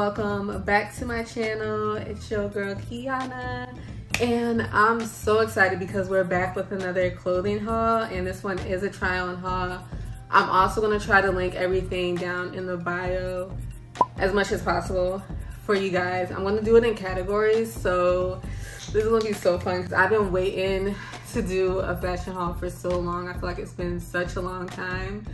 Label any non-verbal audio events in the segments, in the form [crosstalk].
welcome back to my channel. It's your girl Kiona. And i'm so excited because we're back with another clothing haul and this one is a try on haul. I'm also going to try to link everything down in the bio as much as possible for you guys. I'm going to do it in categories so this is going to be so fun because i've been waiting to do a fashion haul for so long. I feel like it's been such a long time.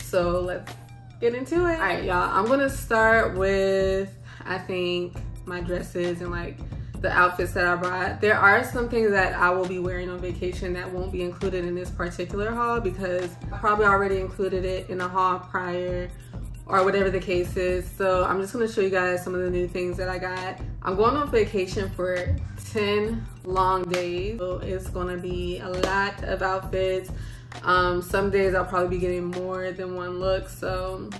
So let's get into it. All right, y'all, I'm gonna start with, I think, my dresses and like the outfits that I brought. There are some things that I will be wearing on vacation that won't be included in this particular haul because I probably already included it in a haul prior or whatever the case is. So I'm just gonna show you guys some of the new things that I got. I'm going on vacation for 10 long days. So it's gonna be a lot of outfits. Um, some days I'll probably be getting more than one look. So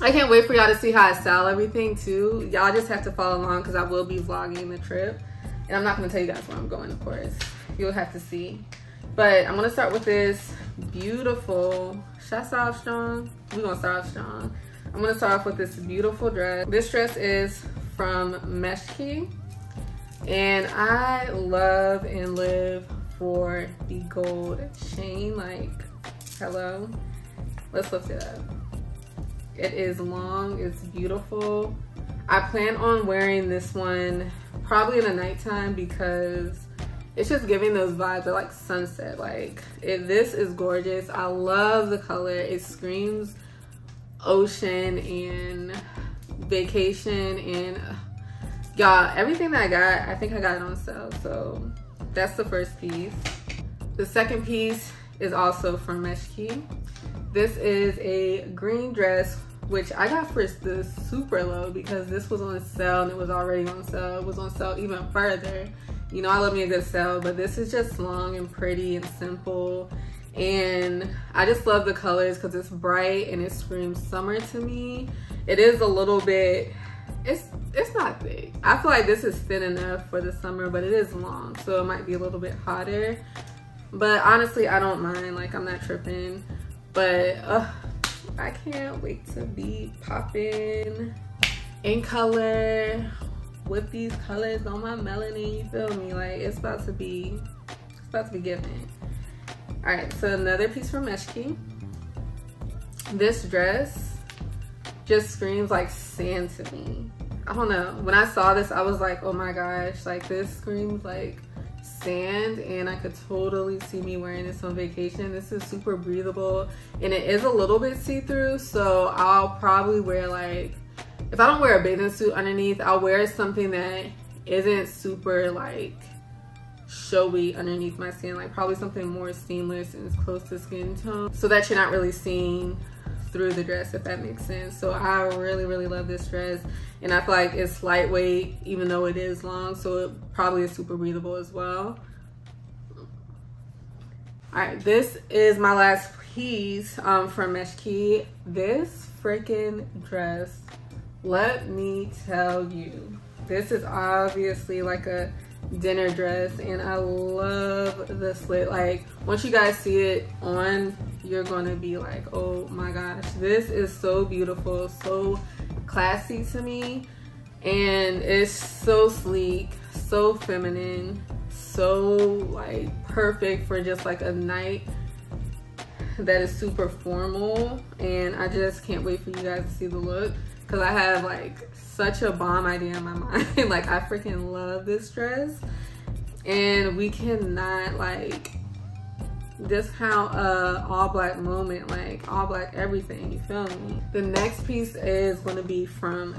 I can't wait for y'all to see how I style everything too. Y'all just have to follow along because I will be vlogging the trip. And I'm not gonna tell you guys where I'm going, of course. You'll have to see. But I'm gonna start with this beautiful, should I start off strong? We're gonna start off strong. I'm gonna start off with this beautiful dress. This dress is from Meshki. And I love and live for the gold chain. Like, hello. Let's lift it up. It is long, it's beautiful. I plan on wearing this one probably in the nighttime because it's just giving those vibes of like sunset. Like, it, this is gorgeous. I love the color. It screams ocean and vacation and uh, y'all everything that i got i think i got it on sale so that's the first piece. The second piece is also from Meshki. This is a green dress, which I got for the super low because this was on sale and it was already on sale. It was on sale even further. You know, I love me a good sale, but this is just long and pretty and simple. And I just love the colors because it's bright and it screams summer to me. It is a little bit it's it's not thick. I feel like this is thin enough for the summer, but it is long, so it might be a little bit hotter. But honestly, I don't mind. Like, I'm not tripping. But uh, I can't wait to be popping in color with these colors on my melanin. You feel me? Like, it's about to be, it's about to be given. All right, so another piece from Meshki. This dress just screams like sand to me. I don't know. When I saw this, I was like, oh my gosh, like this screams like sand and I could totally see me wearing this on vacation. This is super breathable and it is a little bit see-through. So I'll probably wear like, if I don't wear a bathing suit underneath, I'll wear something that isn't super like showy underneath my skin. Like probably something more seamless and close to skin tone so that you're not really seeing through the dress if that makes sense so i really really love this dress and i feel like it's lightweight even though it is long so it probably is super breathable as well all right this is my last piece um, from Meshki. This freaking dress, let me tell you, this is obviously like a dinner dress and I love the slit. Like once you guys see it on, you're gonna be like, oh my gosh, this is so beautiful, so classy to me. And it's so sleek, so feminine, so like perfect for just like a night that is super formal. And I just can't wait for you guys to see the look because I have like such a bomb idea in my [laughs] mind. like I freaking love this dress and we cannot like discount uh, a all black moment like all black everything you feel me the next piece is going to be from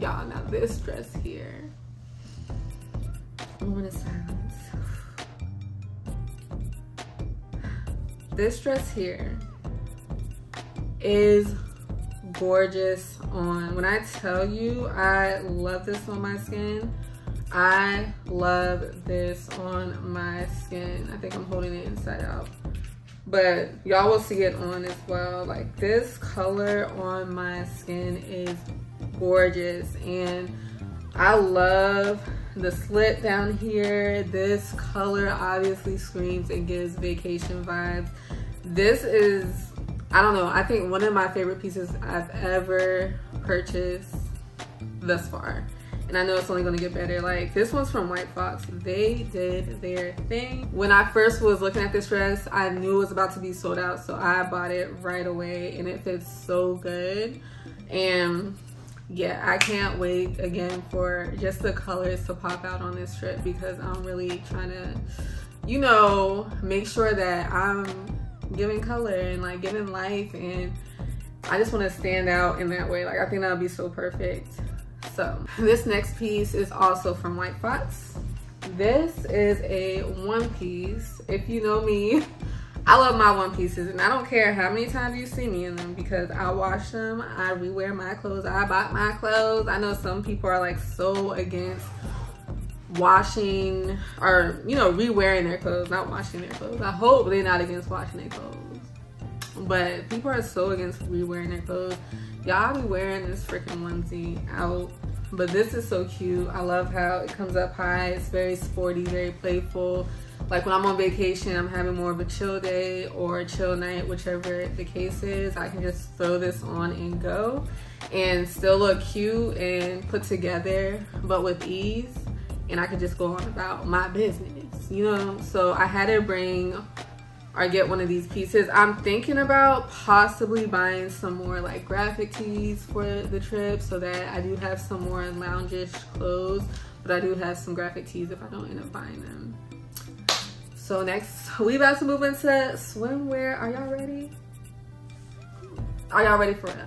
y'all now this dress here i'm gonna silence this dress here is gorgeous on. When I tell you I love this on my skin, I love this on my skin. I think I'm holding it inside out. But y'all will see it on as well. Like this color on my skin is gorgeous. And I love the slit down here. This color obviously screams and gives vacation vibes. This is I don't know. I think one of my favorite pieces I've ever purchased thus far. And I know it's only gonna get better. Like this one's from White Fox. They did their thing. When I first was looking at this dress, I knew it was about to be sold out. So I bought it right away and it fits so good. And yeah, I can't wait again for just the colors to pop out on this trip because I'm really trying to, you know, make sure that I'm giving color and like giving life and I just want to stand out in that way. Like I think that would be so perfect. So this next piece is also from White Fox. This is a one piece. If you know me, I love my one pieces and I don't care how many times you see me in them because I wash them, I rewear my clothes, I buy my clothes. I know some people are like so against washing or, you know, re-wearing their clothes, not washing their clothes. I hope they're not against washing their clothes. But people are so against re-wearing their clothes. Y'all be wearing this freaking onesie out. But this is so cute. I love how it comes up high. It's very sporty, very playful like when I'm on vacation, I'm having more of a chill day or a chill night, whichever the case is, I can just throw this on and go and still look cute and put together, but with ease. And I could just go on about my business, you know? So I had to bring or get one of these pieces. I'm thinking about possibly buying some more like graphic tees for the trip so that I do have some more loungish clothes, but I do have some graphic tees if I don't end up buying them. So next, we about to move into swimwear. Are y'all ready? Are y'all ready for it?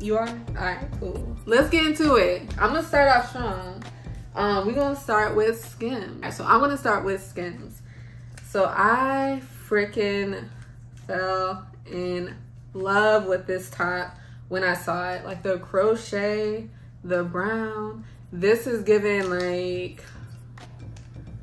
You are? All right, cool. Let's get into it. I'm gonna start off strong. Um, we're gonna start with Skims. Right, so I'm gonna start with Skims. So I freaking fell in love with this top when I saw it. Like the crochet, the brown. This is giving like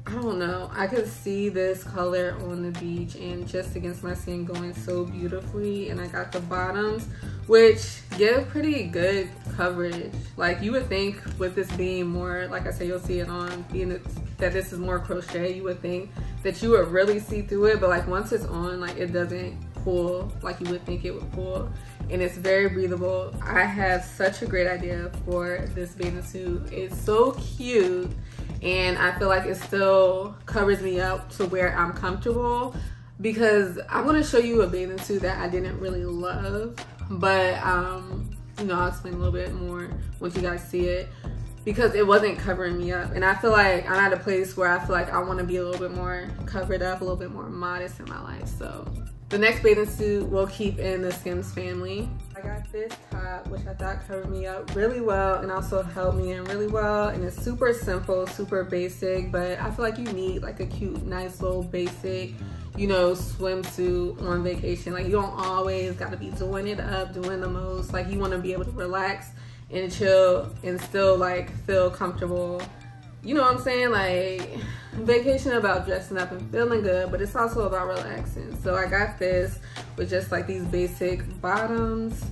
I don't know. I could see this color on the beach and just against my skin going so beautifully. And I got the bottoms, which give pretty good coverage. Like you would think with this being more, like I said, you'll see it on being that this is more crochet, you would think that you would really see through it. But like once it's on, like it doesn't pull like you would think it would pull. And it's very breathable. I have such a great idea for this bathing suit. It's so cute and I feel like it still covers me up to where I'm comfortable because I'm gonna show you a bathing suit that I didn't really love, but um, you know, I'll explain a little bit more once you guys see it because it wasn't covering me up. And I feel like I'm at a place where I feel like I wanna be a little bit more covered up, a little bit more modest in my life. So the next bathing suit we'll keep in the Skims family. Got this top, which I thought covered me up really well and also held me in really well. And it's super simple, super basic, but I feel like you need like a cute, nice little basic, you know, swimsuit on vacation. Like you don't always gotta be doing it up, doing the most. Like you wanna be able to relax and chill and still like feel comfortable you know what I'm saying? Like vacation about dressing up and feeling good, but it's also about relaxing. So I got this with just like these basic bottoms,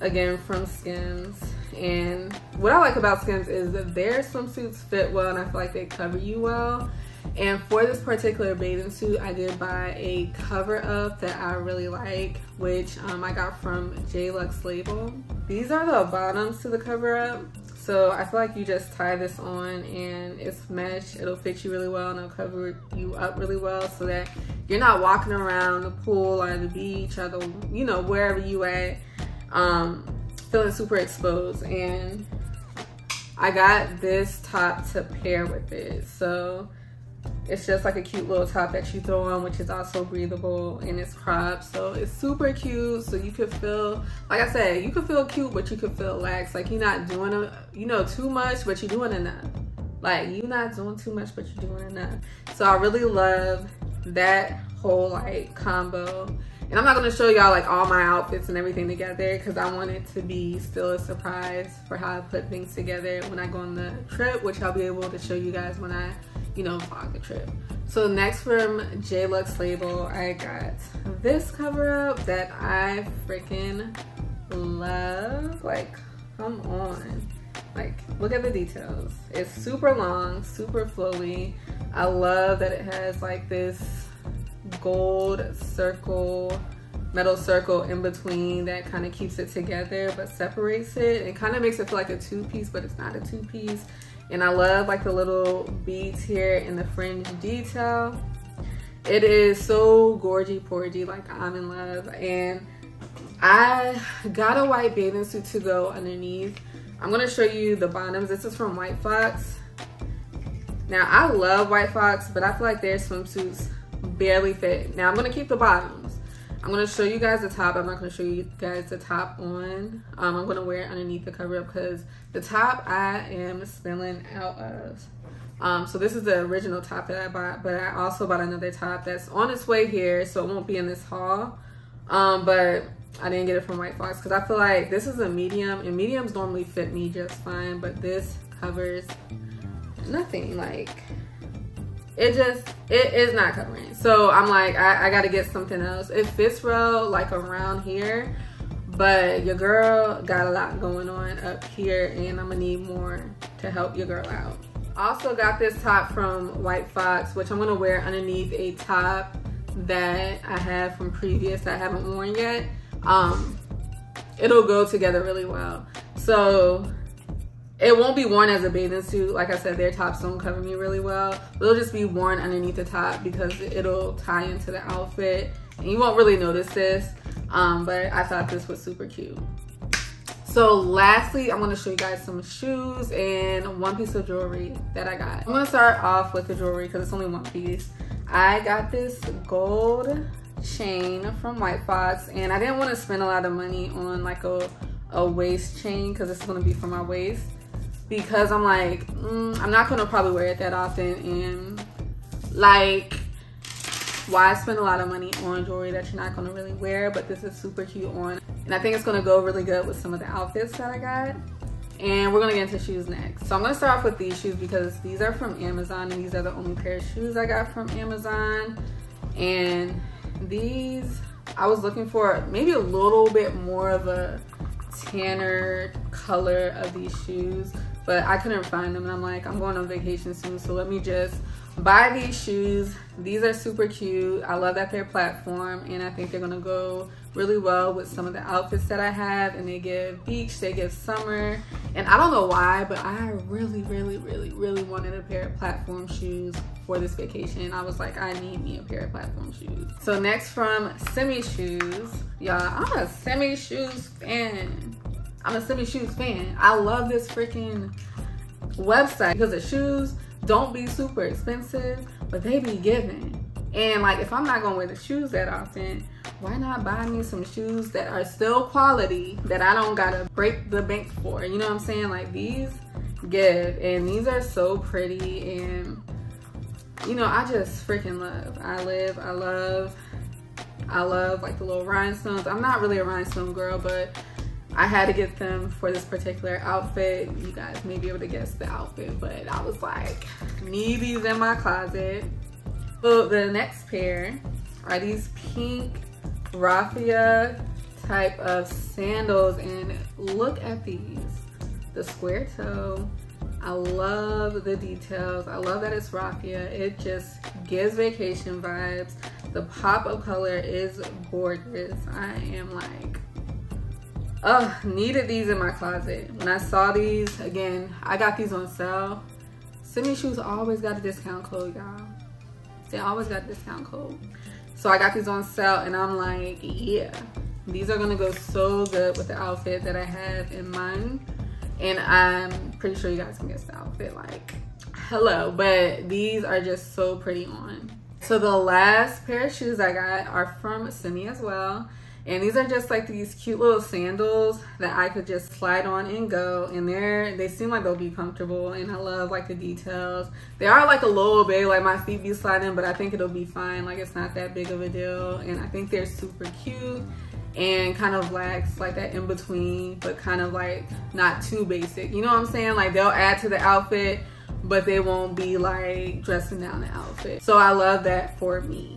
again from Skims. And what I like about Skims is that their swimsuits fit well and I feel like they cover you well. And for this particular bathing suit, I did buy a cover up that I really like, which um, I got from J Lux Label. These are the bottoms to the cover up. So I feel like you just tie this on and it's mesh. It'll fit you really well and it'll cover you up really well so that you're not walking around the pool or the beach or the, you know, wherever you at, um, feeling super exposed. And I got this top to pair with it. So it's just like a cute little top that you throw on, which is also breathable and it's cropped. So it's super cute. So you could feel, like I said, you could feel cute, but you could feel lax. Like you're not doing, a, you know, too much, but you're doing enough. Like you're not doing too much, but you're doing enough. So I really love that whole like combo. And I'm not gonna show y'all like all my outfits and everything together because I want it to be still a surprise for how I put things together when I go on the trip, which I'll be able to show you guys when I you know, the trip. So next from J Lux label, I got this cover up that I freaking love. Like, come on. Like, look at the details. It's super long, super flowy. I love that it has like this gold circle metal circle in between that kind of keeps it together but separates it. It kind of makes it feel like a two piece, but it's not a two piece. And I love like the little beads here in the fringe detail. It is so gorgy porgy, like I'm in love. And I got a white bathing suit to go underneath. I'm gonna show you the bottoms. This is from White Fox. Now I love White Fox, but I feel like their swimsuits barely fit. Now I'm gonna keep the bottoms. I'm gonna show you guys the top. I'm not gonna show you guys the top on. Um, I'm gonna wear it underneath the cover up because the top I am spilling out of. Um, so this is the original top that I bought, but I also bought another top that's on its way here, so it won't be in this haul. Um, but I didn't get it from White Fox because I feel like this is a medium, and mediums normally fit me just fine, but this covers nothing. Like, it just, it is not covering. So I'm like, I, I got to get something else. It fits well, like around here, but your girl got a lot going on up here, and I'm gonna need more to help your girl out. Also got this top from White Fox, which I'm gonna wear underneath a top that I have from previous I haven't worn yet. Um, it'll go together really well. So it won't be worn as a bathing suit. Like I said, their tops don't cover me really well. It'll just be worn underneath the top because it'll tie into the outfit. And you won't really notice this, um, but I thought this was super cute. So lastly, I'm gonna show you guys some shoes and one piece of jewelry that I got. I'm gonna start off with the jewelry because it's only one piece. I got this gold chain from White Fox and I didn't want to spend a lot of money on like a, a waist chain because is gonna be for my waist because I'm like, mm, I'm not gonna probably wear it that often and like why spend a lot of money on jewelry that you're not gonna really wear, but this is super cute on. And I think it's gonna go really good with some of the outfits that I got. And we're gonna get into shoes next. So I'm gonna start off with these shoes because these are from Amazon and these are the only pair of shoes I got from Amazon. And these, I was looking for maybe a little bit more of a tanner color of these shoes, but I couldn't find them. And I'm like, I'm going on vacation soon, so let me just buy these shoes. These are super cute. I love that they're platform and i think they're gonna go really well with some of the outfits that i have and they give beach they give summer and i don't know why but i really really really really wanted a pair of platform shoes for this vacation i was like i need me a pair of platform shoes. So next from Simmi shoes y'all i'm a Simmi shoes fan i'm a Simmi shoes fan i love this freaking website because the shoes don't be super expensive, but they be giving. And like, if I'm not gonna wear the shoes that often, why not buy me some shoes that are still quality that I don't gotta break the bank for? You know what I'm saying? Like these give, and these are so pretty, and you know, I just freaking love. I live, I love, I love like the little rhinestones. I'm not really a rhinestone girl, but I had to get them for this particular outfit. You guys may be able to guess the outfit, but I was like, need these in my closet. So the next pair are these pink raffia type of sandals and look at these. The square toe. I love the details. I love that it's raffia. It just gives vacation vibes. The pop of color is gorgeous. I am like Oh, needed these in my closet. When I saw these, again, I got these on sale. Simmi Shoes always got a discount code, y'all. They always got a discount code. So I got these on sale and I'm like, yeah. These are gonna go so good with the outfit that I have in mind. And I'm pretty sure you guys can guess the outfit like, hello. But these are just so pretty on. So the last pair of shoes I got are from Simmi as well. And these are just like these cute little sandals that I could just slide on and go. And they're, they seem like they'll be comfortable. And I love like the details. They are like a little bit, like my feet be sliding, but I think it'll be fine. Like it's not that big of a deal. And I think they're super cute and kind of lacks like that in between, but kind of like not too basic. You know what I'm saying? Like they'll add to the outfit, but they won't be like dressing down the outfit. So I love that for me.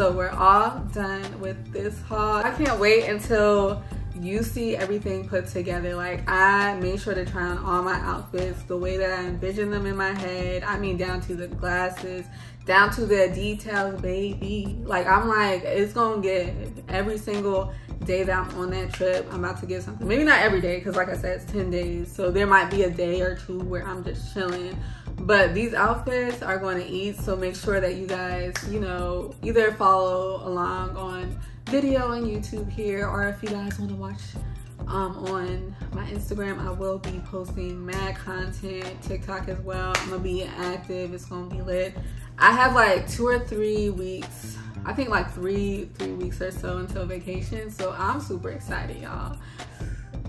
So we're all done with this haul. I can't wait until you see everything put together. Like I made sure to try on all my outfits the way that I envision them in my head. I mean down to the glasses, down to the details, baby. Like I'm like, it's gonna get every single day that I'm on that trip, I'm about to get something. Maybe not every day, because like I said, it's 10 days. So there might be a day or two where I'm just chilling. But these outfits are going to eat, so make sure that you guys, you know, either follow along on video on YouTube here, or if you guys want to watch um, on my Instagram, I will be posting mad content, TikTok as well. I'm gonna be active, it's gonna be lit. I have like two or three weeks I think like three three weeks or so until vacation. So I'm super excited, y'all.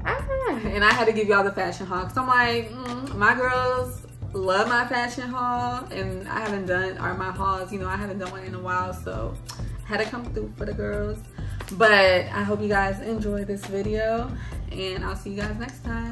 Ah, and I had to give y'all the fashion haul because I'm like, mm, my girls love my fashion haul, and I haven't done or my hauls. You know, I haven't done one in a while, so I had to come through for the girls. But I hope you guys enjoy this video, and I'll see you guys next time.